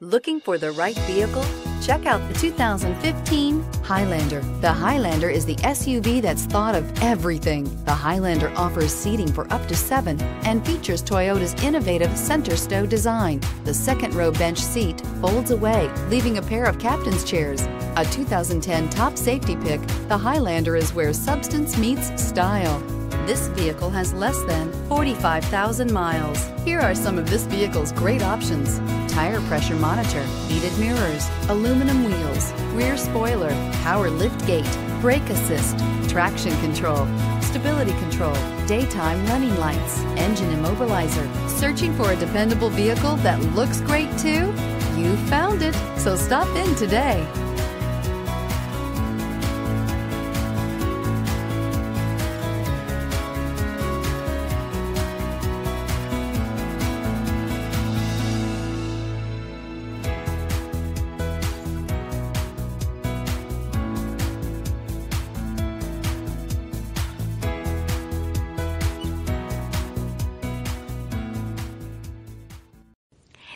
Looking for the right vehicle? Check out the 2015 Highlander. The Highlander is the SUV that's thought of everything. The Highlander offers seating for up to seven and features Toyota's innovative center stow design. The second row bench seat folds away, leaving a pair of captain's chairs. A 2010 top safety pick, the Highlander is where substance meets style. This vehicle has less than 45,000 miles. Here are some of this vehicle's great options. Tire pressure monitor, heated mirrors, aluminum wheels, rear spoiler, power lift gate, brake assist, traction control, stability control, daytime running lights, engine immobilizer. Searching for a dependable vehicle that looks great too? You found it, so stop in today.